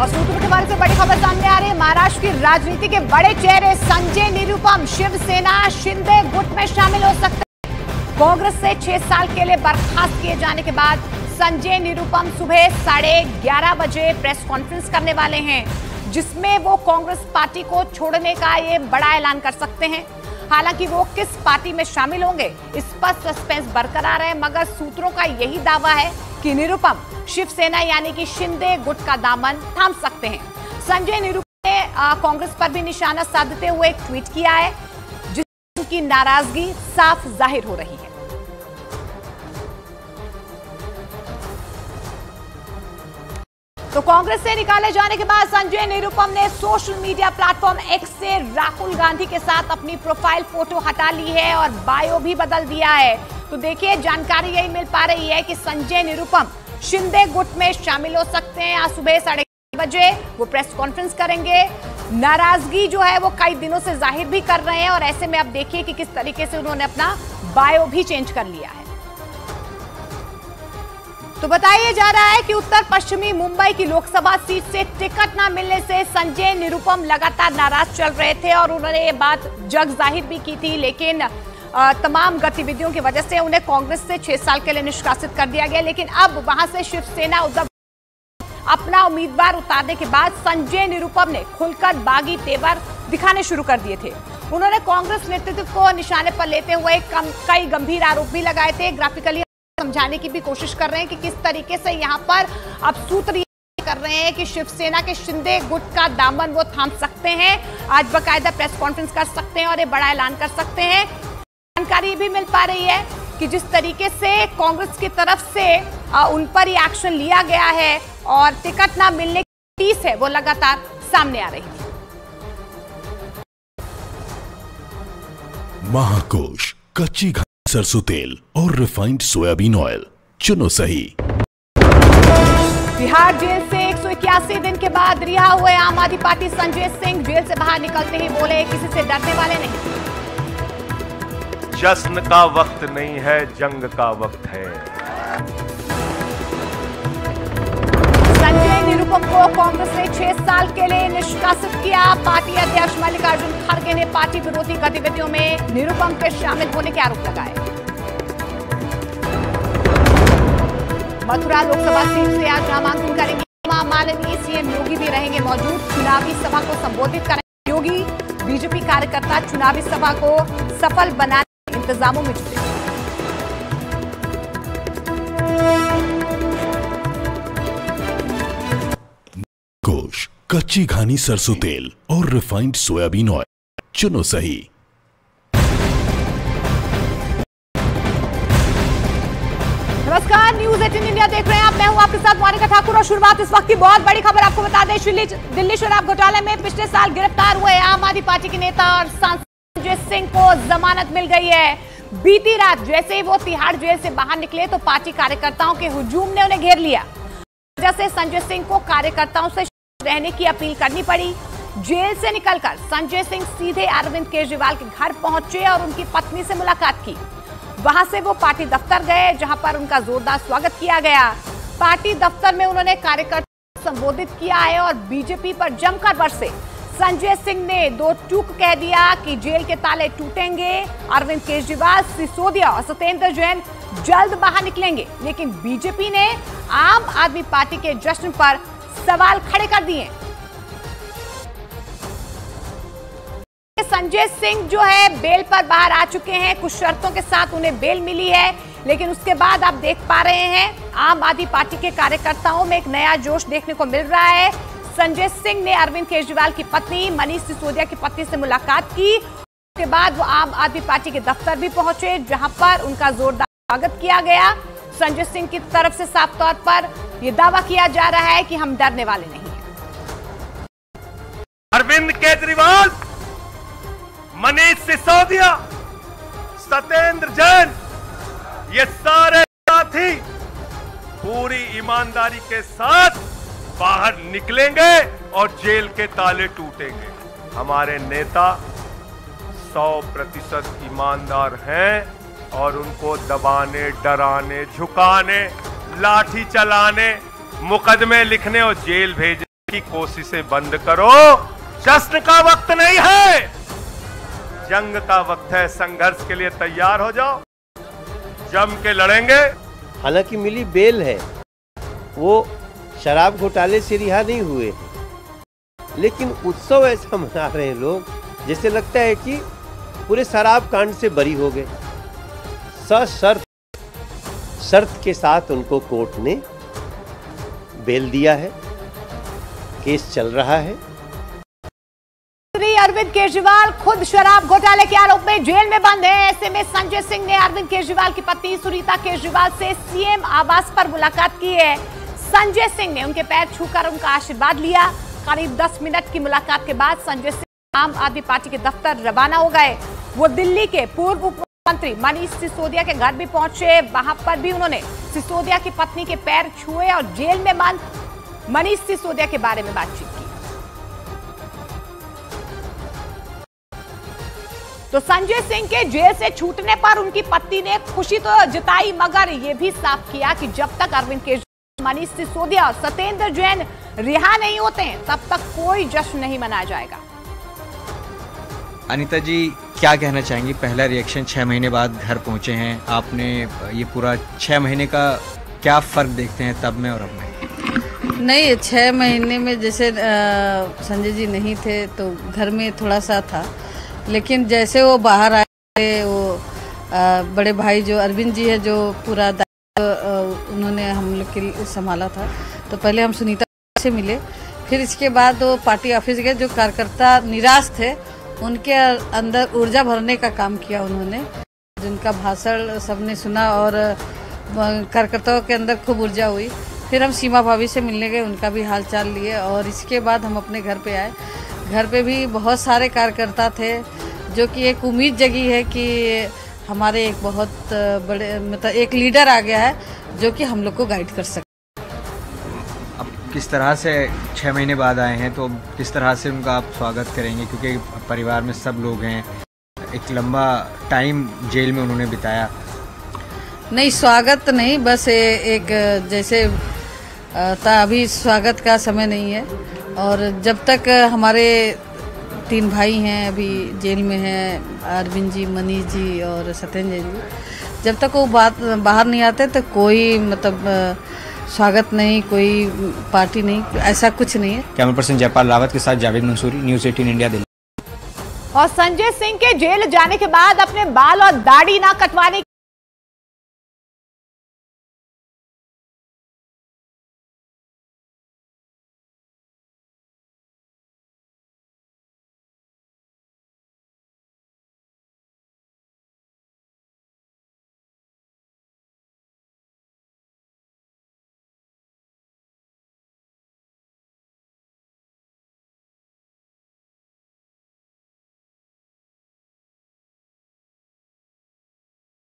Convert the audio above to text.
और सूत्रों के बारे से बड़ी खबर सामने आ रही है। महाराष्ट्र की राजनीति के बड़े चेहरे संजय निरुपम, शिवसेना, शिंदे गुट में शामिल हो सकते कांग्रेस से छह साल के लिए बर्खास्त किए जाने के बाद संजय निरुपम सुबह साढ़े ग्यारह बजे प्रेस कॉन्फ्रेंस करने वाले हैं, जिसमें वो कांग्रेस पार्टी को छोड़ने का ये बड़ा ऐलान कर सकते हैं। हालाँकि वो किस पार्टी में शामिल होंगे, इस पर सस्पेंस बरकरार है, मगर सूत्रों का यही दावा है कि निरुपम शिवसेना यानी कि शिंदे गुट का दामन थाम सकते हैं। संजय निरुपम ने कांग्रेस पर भी निशाना साधते हुए एक ट्वीट किया है, जिसकी नाराज़गी साफ़ ज़ाहिर हो रही है। तो कांग्रेस से निकाले जाने के बाद संजय निरुपम ने सोशल मीडिया प्लेटफॉर्म एक्स से राहुल गांधी के साथ अपनी प्रोफ़ाइल फ़ोटो हटा ली है और बायो भी बदल दिया है। तो देखिए, जानकारी यही मिल पा रही है कि संजय निरुपम शिंदे गुट में शामिल हो सकते हैं आज सुबह साढ़े बजे। वो प्रेस कॉन्फ्रेंस करेंगे। नाराज़गी जो है वो कई दिनों से ज़ाहिर भी कर रहे हैं और ऐसे में आप देखिए कि किस तरीके से उन्होंने अपना बायो भी चेंज कर लिया है। तो बताया जा रहा है कि उत्तर पश्चिमी मुंबई की लोकसभा सीट से टिकट ना मिलने से संजय निरुपम लगातार नाराज़ चल रहे थे और उन्होंने ये बात जग ज़ाहिर भी की थी, लेकिन तमाम गतिविधियों की वजह से उन्हें कांग्रेस से छह साल के लिए निष्कासित कर दिया गया, लेकिन अब वहाँ से शिवसेना उद्धव अपना उम्मीदवार उतारने के बाद संजय निरुपम ने खुलकर बागी तेवर दिखाने शुरू कर दिए थे। उन्होंने कांग्रेस नेतृत्व को निशाने पर लेते हुए कई गंभीर आरोप भी लगाए थे। ग्राफिकली समझाने की भी कोशिश कर रहे हैं कि किस तरीके से यहाँ पर अब सूत्र कर रहे हैं कि शिवसेना के शिंदे गुट का दामन वो थाम सकते हैं, आज बकायदा प्रेस कॉन्फ्रेंस कर सकते हैं और ये बड़ा ऐलान कर सकते हैं। जानकारी भी मिल पा रही है कि जिस तरीके से कांग्रेस की तरफ़ से उन पर ये एक्शन लिया गया है और टिकट ना मिलने की टीस है वो लगातार सामने आ रही है। महाकोश कच्ची सरसों तेल और रिफाइंड सोयाबीन ऑयल चुनो सही। बिहार जेल से एक दिन के बाद रिहा हुए आम आदमी पार्टी संजय सिंह जेल से बाहर निकलते ही बोले किसी से डरने वाले नहीं। जश्न का वक्त नहीं है, जंग का वक्त है। संजय निरुपम को कांग्रेस ने छह साल के लिए निष्कासित किया। पार्टी अध्यक्ष मल्लिकार्जुन खड़गे ने पार्टी विरोधी गतिविधियों में निरुपम के शामिल होने के आरोप लगाए। मथुरा लोकसभा सीट से आज नामांकन करेंगे। मालिनी सीएम योगी भी रहेंगे मौजूद। चुनावी सभा को संबोधित करेंगे। योगी, बीजेपी कार्यकर्ता चुनावी सभा को सफल बनाने इंतजामों में जुटे कोश कच्ची घानी सरसों तेल और रिफाइंड सोयाबीन ऑयल चुनो सही नमस्कार न्यूज़ एटीन इंडिया देख रहे हैं आप। मैं हूँ आपके साथ मोनिका ठाकुर और शुरुआत इस वक्त की बहुत बड़ी खबर आपको बता दें। दिल्ली शराब घोटाले में पिछले साल गिरफ़्तार हुए आम आदमी पार्टी के नेता और सांसद संजय सिंह को जमानत मिल गई है। बीती रात जैसे ही वो तिहाड़ जेल से बाहर निकले तो पार्टी कार्यकर्ताओं के हुजूम ने उन्हें घेर लिया। वजह से संजय सिंह को कार्यकर्ताओं से रहने की अपील करनी पड़ी। जेल से निकलकर संजय सिंह सीधे अरविंद केजरीवाल के घर पहुँचे और उनकी पत्नी से मुलाकात की। वहाँ से वो पार्टी दफ्तर गए, जहाँ पर उनका जोरदार स्वागत किया गया। पार्टी दफ्तर में उन्होंने कार्यकर्ता संबोधित किया है और बीजेपी पर जमकर बरसे। संजय सिंह ने दो टूक कह दिया कि जेल के ताले टूटेंगे। अरविंद केजरीवाल, सिसोदिया और सत्येंद्र जैन जल्द बाहर निकलेंगे। लेकिन बीजेपी ने आम आदमी पार्टी के जश्न पर सवाल खड़े कर दिए। संजय सिंह जो है, बेल पर बाहर आ चुके हैं। कुछ शर्तों के साथ उन्हें बेल मिली है। लेकिन उसके बाद आप देख पा रहे हैं, आम आदमी पार्टी के कार्यकर्ताओं में एक नया जोश देखने को मिल रहा है। संजय सिंह ने अरविंद केजरीवाल की पत्नी, मनीष सिसोदिया की पत्नी से मुलाकात की। उसके बाद वो आम आदमी पार्टी के दफ्तर भी पहुँचे, जहाँ पर उनका जोरदार स्वागत किया गया। संजय सिंह की तरफ़ से साफ़ तौर पर यह दावा किया जा रहा है कि हम डरने वाले नहीं हैं। अरविंद केजरीवाल, मनीष सिसोदिया, सत्येंद्र जैन, ये सारे साथी पूरी ईमानदारी के साथ बाहर निकलेंगे और जेल के ताले टूटेंगे। हमारे नेता 100 प्रतिशत ईमानदार हैं और उनको दबाने, डराने, झुकाने, लाठी चलाने, मुकदमे लिखने और जेल भेजने की कोशिशें बंद करो। जश्न का वक्त नहीं है। जंग का वक्त है। संघर्ष के लिए तैयार हो जाओ। जम के लड़ेंगे। हालाँकि मिली बेल है। वो शराब घोटाले से रिहा नहीं हुए। हैं लेकिन उत्सव ऐसा मना रहे हैं लोग, जैसे लगता है कि पूरे शराब कांड से बरी हो गए। सशर्त, शर्त के साथ उनको कोर्ट ने बेल दिया है। केस चल रहा है। अरविंद केजरीवाल खुद शराब घोटाले के आरोप में जेल में बंद है। ऐसे में संजय सिंह ने अरविंद केजरीवाल की पत्नी सुनीता केजरीवाल से सीएम आवास पर मुलाकात की है। संजय सिंह ने उनके पैर छूकर उनका आशीर्वाद लिया। करीब 10 मिनट की मुलाकात के बाद संजय सिंह आम आदमी पार्टी के दफ्तर रवाना हो गए। वो दिल्ली के पूर्व मुख्यमंत्री मनीष सिसोदिया के घर भी पहुँचे। वहाँ पर भी उन्होंने सिसोदिया की पत्नी के पैर छुए और जेल में बंद मनीष सिसोदिया के बारे में बातचीत की। तो संजय सिंह के जेल से छूटने पर उनकी पत्नी ने खुशी तो जताई, मगर यह भी साफ़ किया कि जब तक अरविंद केजरीवाल मनीष सिसोदिया और सत्येंद्र जैन रिहा नहीं होते हैं तब तक कोई जश्न नहीं मनाया जाएगा। अनिता जी क्या कहना चाहेंगी? पहला रिएक्शन छः महीने बाद घर पहुँचे हैं। आपने ये पूरा छः महीने का क्या फ़र्क देखते हैं तब में और अब में? नहीं छः महीने में जैसे संजय जी नहीं थे तो घर में थोड़ा सा था। लेकिन जैसे वो बाहर आए वो अ, बड़े भाई जो अरविंद जी है जो पूरा दायित्व उन्होंने हम लोग के संभाला था। तो पहले हम सुनीता से मिले, फिर इसके बाद वो पार्टी ऑफ़िस गए, जो कार्यकर्ता निराश थे, उनके अंदर ऊर्जा भरने का काम किया उन्होंने, जिनका भाषण सबने सुना और कार्यकर्ताओं के अंदर खूब ऊर्जा हुई। फिर हम सीमा भाभी से मिलने गए, उनका भी हाल चाल लिए और इसके बाद हम अपने घर पे आए। घर पे भी बहुत सारे कार्यकर्ता थे, जो कि एक उम्मीद जगी है कि हमारे एक बहुत बड़े मतलब एक लीडर आ गया है जो कि हम लोग को गाइड कर सके अब किस तरह से छः महीने बाद आए हैं तो किस तरह से उनका आप स्वागत करेंगे? क्योंकि परिवार में सब लोग हैं। एक लंबा टाइम जेल में उन्होंने बिताया। नहीं स्वागत नहीं बस ए, एक जैसे था अभी स्वागत का समय नहीं है। और जब तक हमारे तीन भाई हैं अभी जेल में हैं अरविंद जी मनीष जी और सत्येंद्र जी। जब तक वो बात बाहर नहीं आते तो कोई मतलब स्वागत नहीं कोई पार्टी नहीं ऐसा कुछ नहीं है। कैमरा पर्सन जयपाल रावत के साथ Javed Mansoori news eighteen India Delhi. और संजय सिंह के जेल जाने के बाद अपने बाल और दाढ़ी ना कटवाने